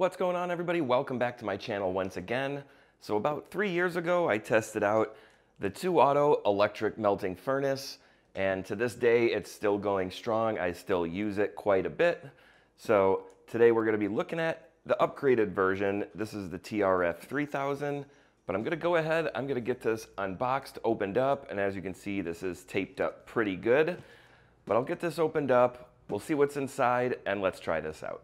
What's going on everybody? Welcome back to my channel once again. So about three years ago, I tested out the ToAuto electric melting furnace and to this day, it's still going strong. I still use it quite a bit. So today we're gonna be looking at the upgraded version. This is the TRF 3000, but I'm gonna go ahead, I'm gonna get this unboxed, opened up, and as you can see, this is taped up pretty good. But I'll get this opened up, we'll see what's inside, and let's try this out.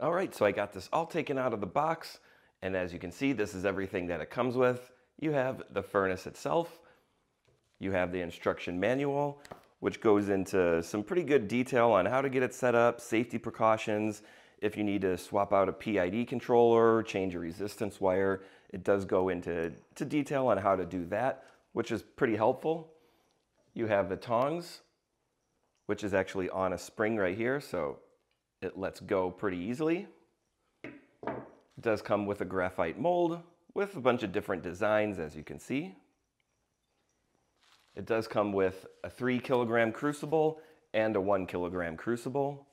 All right, so I got this all taken out of the box. And as you can see, this is everything that it comes with. You have the furnace itself. You have the instruction manual, which goes into some pretty good detail on how to get it set up, safety precautions. If you need to swap out a PID controller, change a resistance wire, it does go into to detail on how to do that, which is pretty helpful. You have the tongs, which is actually on a spring right here. So it lets go pretty easily. It does come with a graphite mold with a bunch of different designs as you can see. It does come with a three kilogram crucible and a one kilogram crucible.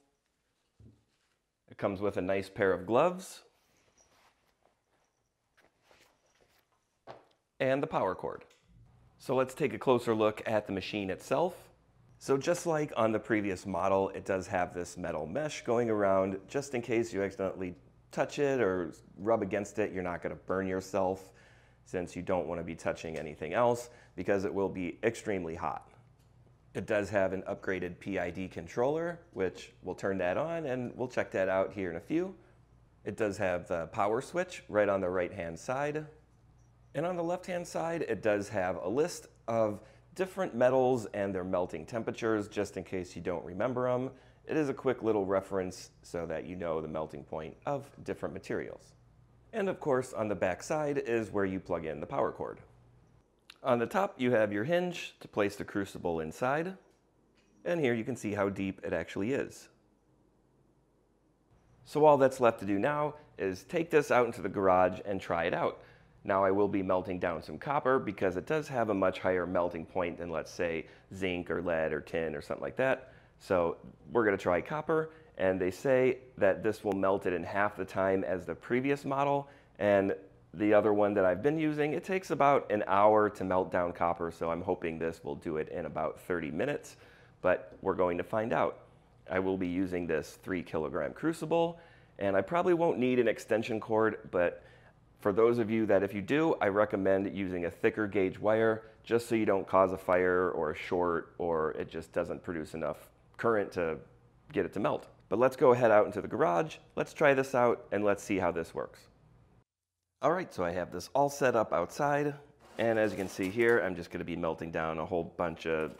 It comes with a nice pair of gloves and the power cord. So let's take a closer look at the machine itself. So just like on the previous model, it does have this metal mesh going around just in case you accidentally touch it or rub against it, you're not gonna burn yourself since you don't wanna be touching anything else because it will be extremely hot. It does have an upgraded PID controller, which we'll turn that on and we'll check that out here in a few. It does have the power switch right on the right-hand side. And on the left-hand side, it does have a list of different metals and their melting temperatures, just in case you don't remember them. It is a quick little reference so that you know the melting point of different materials. And of course, on the back side is where you plug in the power cord. On the top, you have your hinge to place the crucible inside. And here you can see how deep it actually is. So all that's left to do now is take this out into the garage and try it out. Now I will be melting down some copper because it does have a much higher melting point than let's say zinc or lead or tin or something like that. So we're gonna try copper and they say that this will melt it in half the time as the previous model and the other one that I've been using, it takes about an hour to melt down copper, so I'm hoping this will do it in about 30 minutes, but we're going to find out. I will be using this three kilogram crucible, and I probably won't need an extension cord, but for those of you that if you do, I recommend using a thicker gauge wire just so you don't cause a fire or a short or it just doesn't produce enough current to get it to melt. But let's go ahead out into the garage, let's try this out and let's see how this works. All right, so I have this all set up outside and as you can see here, I'm just gonna be melting down a whole bunch of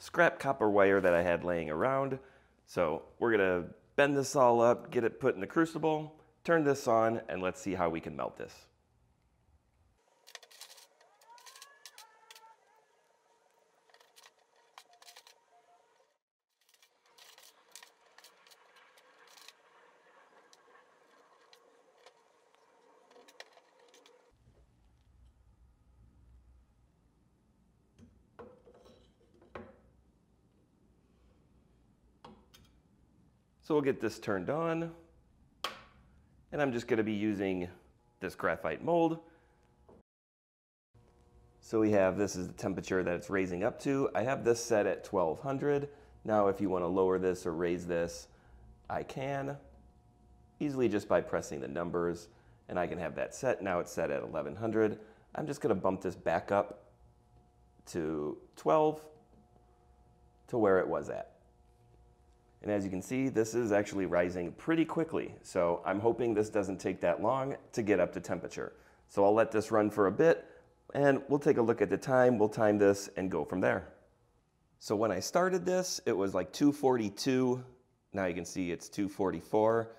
scrap copper wire that I had laying around. So we're gonna bend this all up, get it put in the crucible, turn this on and let's see how we can melt this. So we'll get this turned on. And I'm just gonna be using this graphite mold. So we have, this is the temperature that it's raising up to. I have this set at 1200. Now if you wanna lower this or raise this, I can easily just by pressing the numbers and I can have that set. Now it's set at 1100. I'm just gonna bump this back up to 12 to where it was at. And as you can see, this is actually rising pretty quickly. So I'm hoping this doesn't take that long to get up to temperature. So I'll let this run for a bit and we'll take a look at the time. We'll time this and go from there. So when I started this, it was like 242 Now you can see it's 244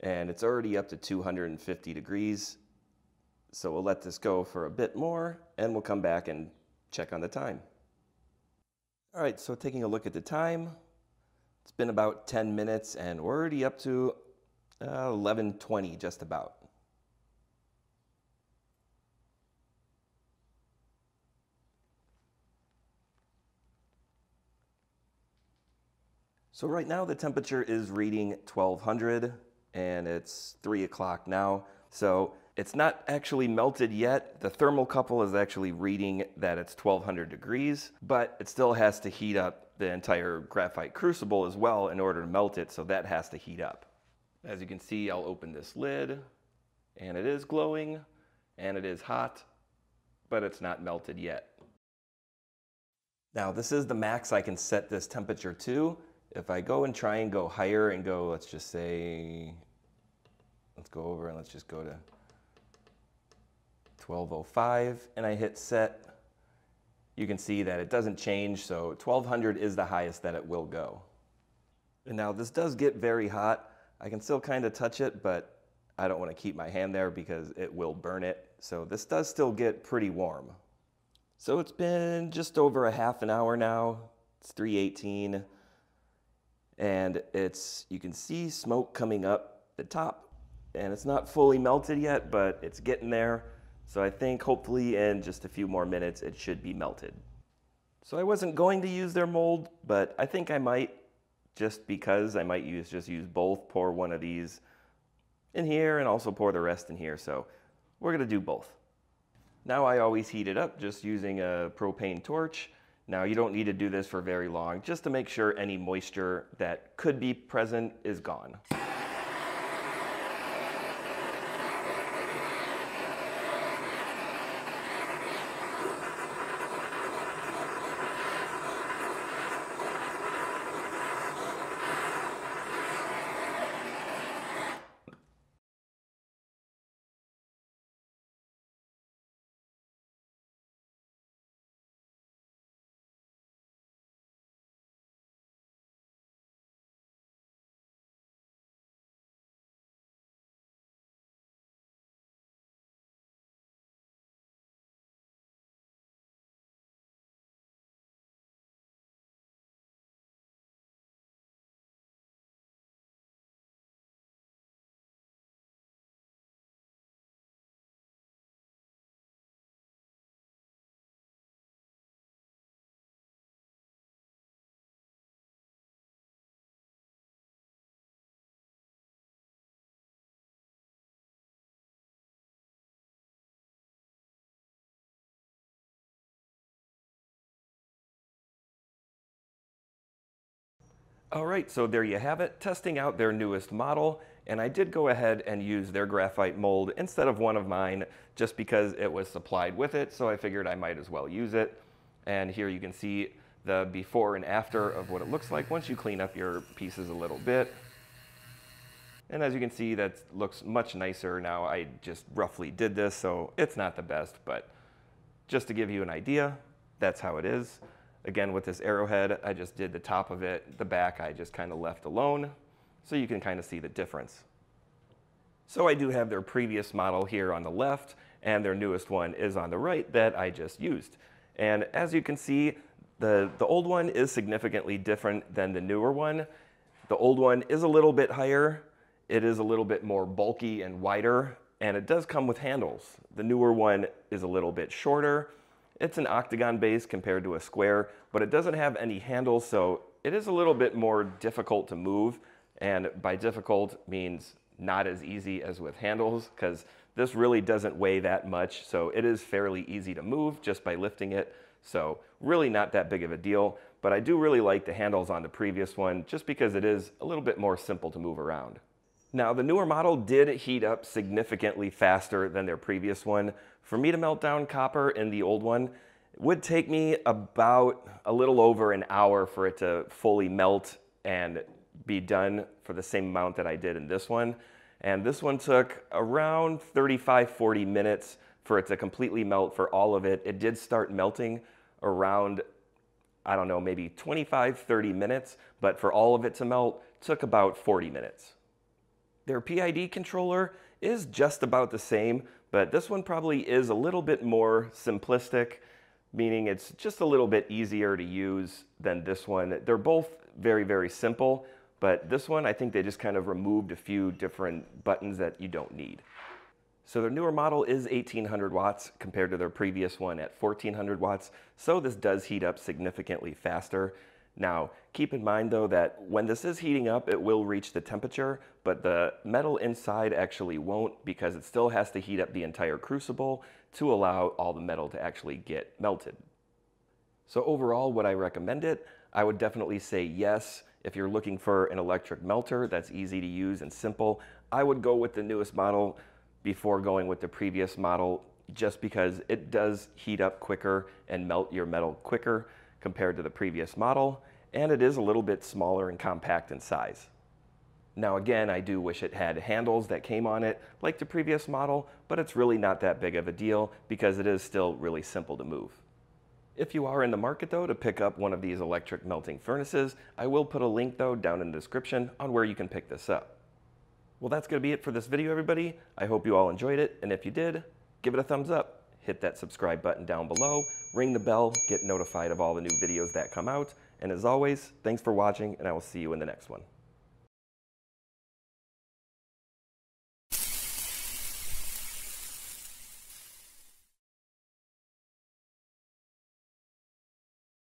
and it's already up to 250 degrees. So we'll let this go for a bit more and we'll come back and check on the time. All right, so taking a look at the time, it's been about 10 minutes and we're already up to uh, 1120 just about. So right now the temperature is reading 1200 and it's three o'clock now. So it's not actually melted yet. The thermocouple is actually reading that it's 1200 degrees, but it still has to heat up the entire graphite crucible as well in order to melt it. So that has to heat up. As you can see, I'll open this lid and it is glowing and it is hot, but it's not melted yet. Now this is the max I can set this temperature to. If I go and try and go higher and go, let's just say, let's go over and let's just go to 1205 and I hit set, you can see that it doesn't change. So 1200 is the highest that it will go. And now this does get very hot. I can still kind of touch it, but I don't want to keep my hand there because it will burn it. So this does still get pretty warm. So it's been just over a half an hour now. It's 318 and it's you can see smoke coming up the top and it's not fully melted yet but it's getting there so I think hopefully in just a few more minutes it should be melted. So I wasn't going to use their mold but I think I might just because I might use just use both pour one of these in here and also pour the rest in here. So we're gonna do both. Now I always heat it up just using a propane torch. Now you don't need to do this for very long, just to make sure any moisture that could be present is gone. All right, so there you have it, testing out their newest model. And I did go ahead and use their graphite mold instead of one of mine just because it was supplied with it. So I figured I might as well use it. And here you can see the before and after of what it looks like once you clean up your pieces a little bit. And as you can see, that looks much nicer now. I just roughly did this, so it's not the best, but just to give you an idea, that's how it is. Again, with this arrowhead, I just did the top of it. The back, I just kind of left alone. So you can kind of see the difference. So I do have their previous model here on the left, and their newest one is on the right that I just used. And as you can see, the, the old one is significantly different than the newer one. The old one is a little bit higher. It is a little bit more bulky and wider, and it does come with handles. The newer one is a little bit shorter, it's an octagon base compared to a square, but it doesn't have any handles, so it is a little bit more difficult to move. And by difficult means not as easy as with handles, because this really doesn't weigh that much. So it is fairly easy to move just by lifting it. So really not that big of a deal, but I do really like the handles on the previous one just because it is a little bit more simple to move around. Now the newer model did heat up significantly faster than their previous one, for me to melt down copper in the old one, it would take me about a little over an hour for it to fully melt and be done for the same amount that I did in this one. And this one took around 35, 40 minutes for it to completely melt for all of it. It did start melting around, I don't know, maybe 25, 30 minutes, but for all of it to melt took about 40 minutes. Their PID controller is just about the same, but this one probably is a little bit more simplistic, meaning it's just a little bit easier to use than this one. They're both very, very simple, but this one I think they just kind of removed a few different buttons that you don't need. So their newer model is 1800 watts compared to their previous one at 1400 watts, so this does heat up significantly faster. Now, keep in mind though that when this is heating up, it will reach the temperature, but the metal inside actually won't because it still has to heat up the entire crucible to allow all the metal to actually get melted. So overall, would I recommend it? I would definitely say yes. If you're looking for an electric melter that's easy to use and simple, I would go with the newest model before going with the previous model just because it does heat up quicker and melt your metal quicker compared to the previous model, and it is a little bit smaller and compact in size. Now again, I do wish it had handles that came on it like the previous model, but it's really not that big of a deal because it is still really simple to move. If you are in the market though to pick up one of these electric melting furnaces, I will put a link though down in the description on where you can pick this up. Well, that's going to be it for this video, everybody. I hope you all enjoyed it, and if you did, give it a thumbs up hit that subscribe button down below, ring the bell, get notified of all the new videos that come out. And as always, thanks for watching, and I will see you in the next one.